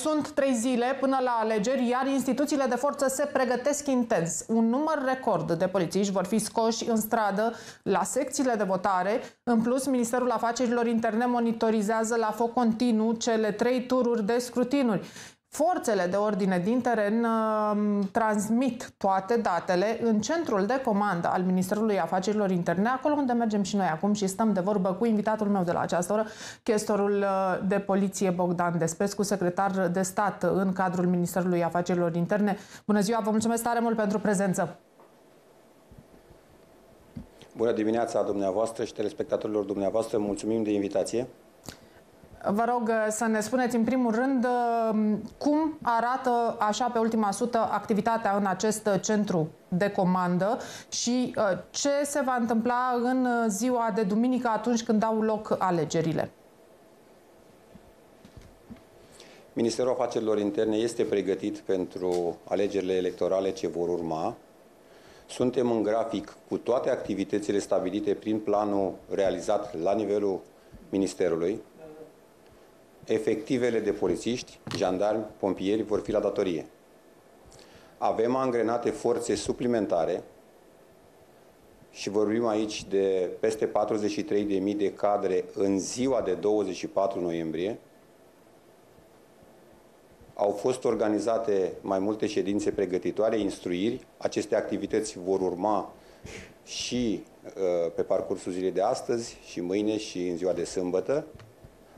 sunt trei zile până la alegeri, iar instituțiile de forță se pregătesc intens. Un număr record de polițiști vor fi scoși în stradă la secțiile de votare. În plus, Ministerul Afacerilor Interne monitorizează la foc continuu cele trei tururi de scrutinuri. Forțele de ordine din teren uh, transmit toate datele în centrul de comandă al Ministerului Afacerilor Interne, acolo unde mergem și noi acum și stăm de vorbă cu invitatul meu de la această oră, chestorul uh, de poliție Bogdan Despescu, secretar de stat în cadrul Ministerului Afacerilor Interne. Bună ziua, vă mulțumesc tare mult pentru prezență. Bună dimineața dumneavoastră și telespectatorilor dumneavoastră, mulțumim de invitație. Vă rog uh, să ne spuneți în primul rând uh, cum arată așa pe ultima sută activitatea în acest centru de comandă și uh, ce se va întâmpla în ziua de duminică atunci când au loc alegerile. Ministerul Afacerilor Interne este pregătit pentru alegerile electorale ce vor urma. Suntem în grafic cu toate activitățile stabilite prin planul realizat la nivelul Ministerului efectivele de polițiști, jandarmi, pompieri vor fi la datorie. Avem angrenate forțe suplimentare și vorbim aici de peste 43.000 de cadre în ziua de 24 noiembrie. Au fost organizate mai multe ședințe pregătitoare, instruiri. Aceste activități vor urma și uh, pe parcursul zilei de astăzi și mâine și în ziua de sâmbătă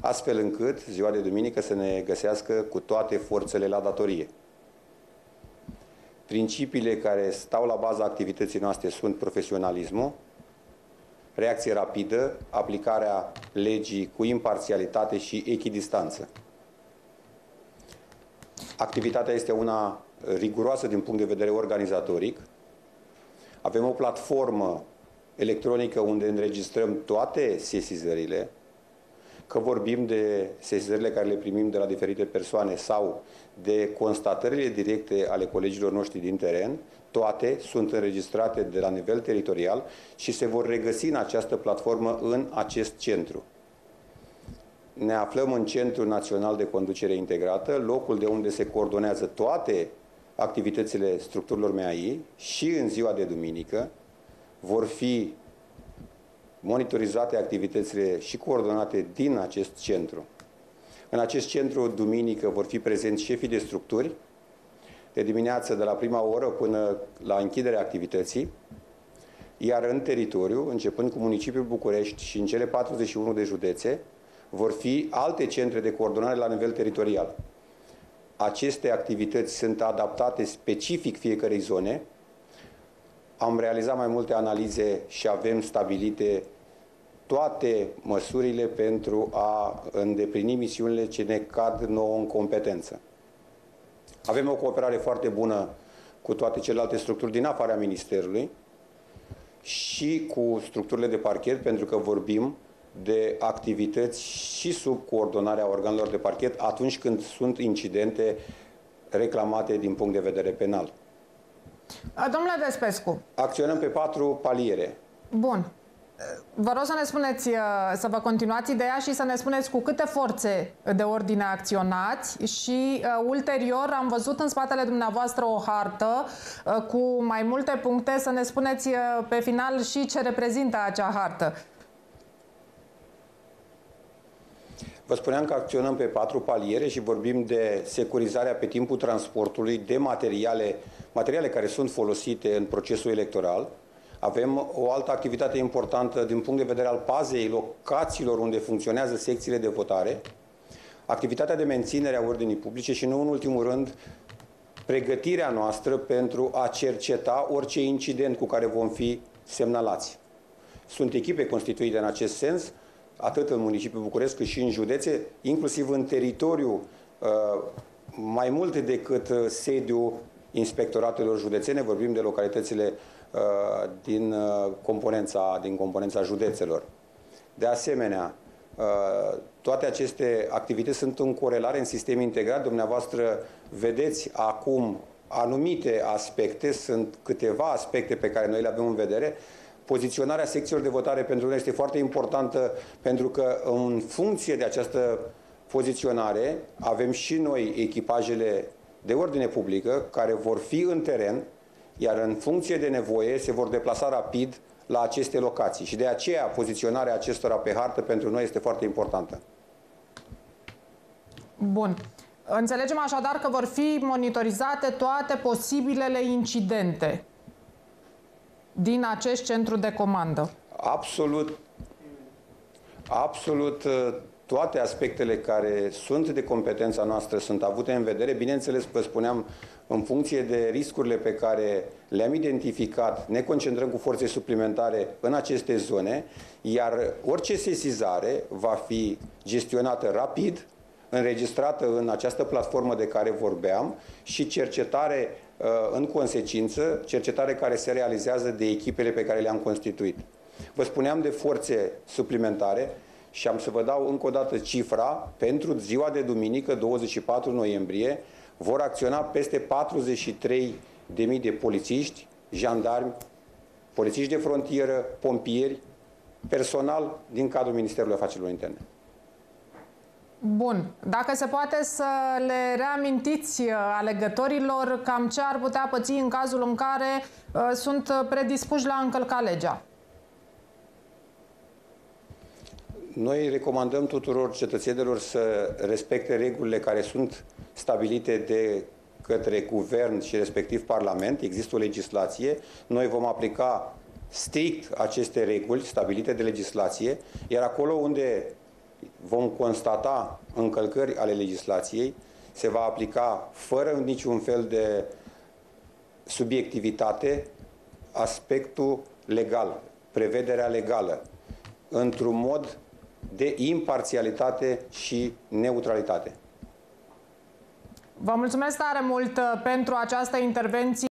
astfel încât ziua de duminică să ne găsească cu toate forțele la datorie. Principiile care stau la baza activității noastre sunt profesionalismul, reacție rapidă, aplicarea legii cu imparțialitate și echidistanță. Activitatea este una riguroasă din punct de vedere organizatoric. Avem o platformă electronică unde înregistrăm toate sesizările, că vorbim de sesizările care le primim de la diferite persoane sau de constatările directe ale colegilor noștri din teren, toate sunt înregistrate de la nivel teritorial și se vor regăsi în această platformă în acest centru. Ne aflăm în Centrul Național de Conducere Integrată, locul de unde se coordonează toate activitățile structurilor MAI și în ziua de duminică vor fi monitorizate activitățile și coordonate din acest centru. În acest centru, duminică, vor fi prezenți șefii de structuri, de dimineață de la prima oră până la închiderea activității, iar în teritoriu, începând cu municipiul București și în cele 41 de județe, vor fi alte centre de coordonare la nivel teritorial. Aceste activități sunt adaptate specific fiecarei zone, am realizat mai multe analize și avem stabilite toate măsurile pentru a îndeplini misiunile ce ne cad nouă în competență. Avem o cooperare foarte bună cu toate celelalte structuri din afara Ministerului și cu structurile de parchet, pentru că vorbim de activități și sub coordonarea organelor de parchet atunci când sunt incidente reclamate din punct de vedere penal. Domnule Despescu. Acționăm pe patru paliere. Bun. Vă rog să ne spuneți, uh, să vă continuați ideea și să ne spuneți cu câte forțe de ordine acționați și uh, ulterior am văzut în spatele dumneavoastră o hartă uh, cu mai multe puncte, să ne spuneți uh, pe final și ce reprezintă acea hartă. Vă spuneam că acționăm pe patru paliere și vorbim de securizarea pe timpul transportului de materiale, materiale care sunt folosite în procesul electoral. Avem o altă activitate importantă din punct de vedere al pazei locațiilor unde funcționează secțiile de votare, activitatea de menținere a ordinii publice și, nu în ultimul rând, pregătirea noastră pentru a cerceta orice incident cu care vom fi semnalați. Sunt echipe constituite în acest sens, atât în municipiul București cât și în județe, inclusiv în teritoriu, uh, mai mult decât uh, sediul inspectoratelor județene, vorbim de localitățile uh, din componența, din componența județelor. De asemenea, toate aceste activități sunt în corelare în sistem integrat. Dumneavoastră vedeți acum anumite aspecte, sunt câteva aspecte pe care noi le avem în vedere, poziționarea secțiilor de votare pentru noi este foarte importantă pentru că în funcție de această poziționare avem și noi echipajele de ordine publică care vor fi în teren, iar în funcție de nevoie se vor deplasa rapid la aceste locații. Și de aceea poziționarea acestora pe hartă pentru noi este foarte importantă. Bun. Înțelegem așadar că vor fi monitorizate toate posibilele incidente din acest centru de comandă. Absolut, absolut uh, toate aspectele care sunt de competența noastră sunt avute în vedere. Bineînțeles, vă spuneam, în funcție de riscurile pe care le-am identificat, ne concentrăm cu forțe suplimentare în aceste zone, iar orice sesizare va fi gestionată rapid, înregistrată în această platformă de care vorbeam și cercetare uh, în consecință, cercetare care se realizează de echipele pe care le-am constituit. Vă spuneam de forțe suplimentare și am să vă dau încă o dată cifra. Pentru ziua de duminică, 24 noiembrie, vor acționa peste 43.000 de polițiști, jandarmi, polițiști de frontieră, pompieri, personal din cadrul Ministerului Afacerilor Interne. Bun. Dacă se poate să le reamintiți uh, alegătorilor cam ce ar putea păți în cazul în care uh, sunt uh, predispuși la încălca legea. Noi recomandăm tuturor cetățenilor să respecte regulile care sunt stabilite de către guvern și respectiv Parlament. Există o legislație. Noi vom aplica strict aceste reguli stabilite de legislație, iar acolo unde vom constata încălcări ale legislației, se va aplica fără niciun fel de subiectivitate aspectul legal, prevederea legală, într-un mod de imparțialitate și neutralitate. Vă mulțumesc tare mult uh, pentru această intervenție.